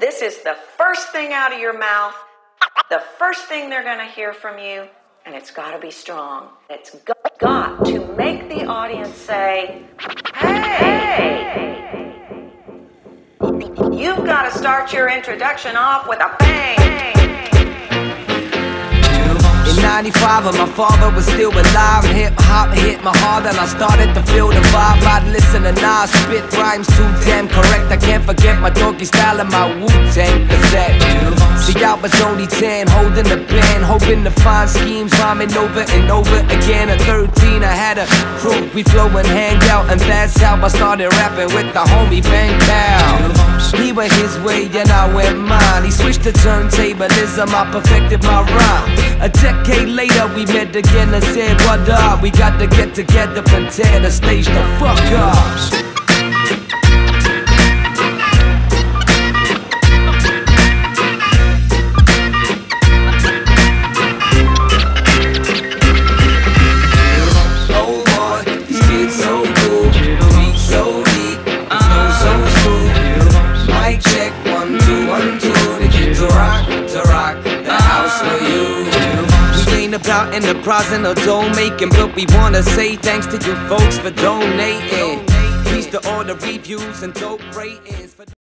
This is the first thing out of your mouth, the first thing they're going to hear from you, and it's got to be strong. It's got, to make the audience say, hey. You've got to start your introduction off with a bang. In 95 when my father was still alive. Hip hop hit my heart and I started to feel the vibe. I'd listen to Nas spit rhymes too damn correct. I can't forget my Doggystyle and my Wu-Tang cassette See I was only 10 holding the pen, Hoping to find schemes rhyming over and over again At 13 I had a crew We flow and hang out And that's how I started rapping with the homie Bang Pow he went his way and I went mine. He switched to turntablism, I perfected my rhyme. A decade later, we met again and said, What up? We got to get together and tear the stage the fuck up. For you. We ain't about enterprising or dough making, but we wanna say thanks to you folks for donating. Peace to all the reviews and dope ratings.